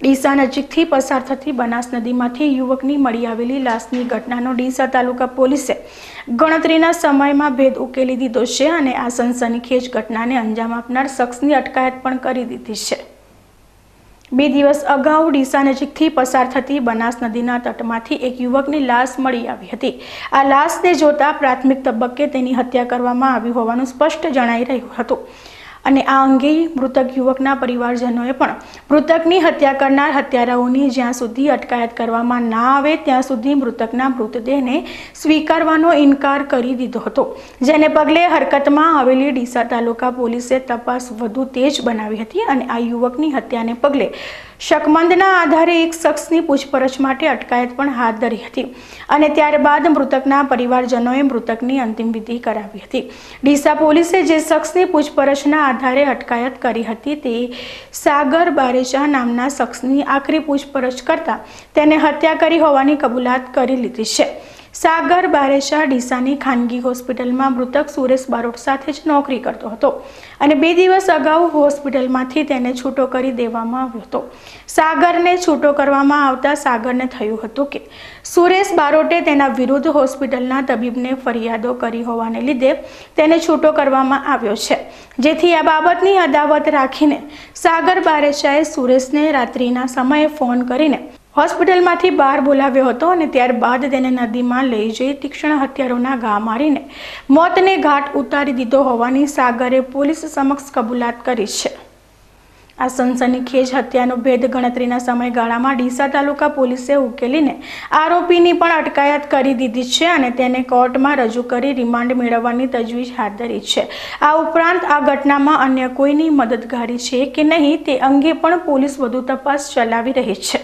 ડીસા નજીકથી પસાર થતી બનાસ નદીમાંથી યુવકની મળી આવેલી લાશની ઘટનાનો ડીસા તાલુકા પોલીસે ગણતરીના સમયમાં ભેદ ઉકેલી દીધો છે અને આ સનસનીખેજ ઘટનાને અંજામ આપનાર શખ્સની અટકાયત પણ કરી દીધી છે. બે દિવસ અગાઉ ડીસા નજીકથી પસાર થતી બનાસ નદીના તટમાંથી એક યુવકની લાશ મળી આવી હતી. આ લાશને જોતા પ્રાથમિક તબક્કે તેની હત્યા કરવામાં આવી હોવાનું સ્પષ્ટ જણાઈ રહ્યું હતું. અને આ અંગે મૃતક યુવકના પરિવારજનોએ પણ મૃતકની હત્યા કરનાર હત્યારાઓની જ્યાં સુધી અટકાયત કરવામાં ના આવે, ત્યાં સુધી મૃતકના મૃતદેહને સ્વીકારવાનો ઇનકાર કરી દીધો હતો. જેને પગલે હરકતમાં આવેલી ડીસા તાલુકા પોલીસે તપાસ વધુ તેજ બનાવી હતી અને આ યુવકની હત્યાને પગલે શકમંદના આધારે એક શખ્સની પૂછપરછ માટે અટકાયત પણ હાથ ધરી હતી અને ત્યારબાદ મૃતકના પરિવારજનોએ મૃતકની અંતિમ વિધિ કરાવી હતી. ડીસા પોલીસે જે શખ્સની પૂછપરછના આધારે અટકાયત કરી હતી. તે સાગર બારેજા નામના શખ્સની આખરી પૂછપરછ કરતા તેને હત્યા કરી હોવાની કબૂલાત કરી લીધી છે. સાગર બારેશા ડીસાની ખાનગી હોસ્પિટલમાં મૃતક સુરેશ બારોટ સાથે જ નોકરી કરતો હતો અને બે દિવસ અગાઉ હોસ્પિટલમાંથી તેને છૂટો કરી દેવામાં આવ્યો હતો. સાગરને છૂટો કરવામાં આવતા સાગરને થયું હતું કે સુરેશ બારોટે તેના વિરુદ્ધ હોસ્પિટલના તબીબને ફરિયાદો કરી હોવાને લીધે તેને છૂટો કરવામાં આવ્યો છે. જેથી આ બાબતની અદાવત રાખીને સાગર બારેશાએ સુરેશને રાત્રિના સમયે ફોન કરીને હોસ્પિટલમાંથી બહાર બોલાવ્યો હતો અને ત્યારબાદ તેને નદીમાં લઈ જઈ તીક્ષ્ણ હથિયારોના ઘા મારીને મોતને ઘાટ ઉતારી દીધો હોવાની સાગરે પોલીસ સમક્ષ કબૂલાત કરી છે. આ સનસનીખેજ હત્યાનો ભેદ ગણતરીના સમયગાળામાં ડીસા તાલુકા પોલીસે ઉકેલીને આરોપીની પણ અટકાયત કરી દીધી છે અને તેને કોર્ટમાં રજૂ કરી રિમાન્ડ મેળવવાની તજવીજ હાથ ધરી છે. આ ઉપરાંત આ ઘટનામાં અન્ય કોઈની મદદગારી છે કે નહીં તે અંગે પણ પોલીસ વધુ તપાસ ચલાવી રહી છે.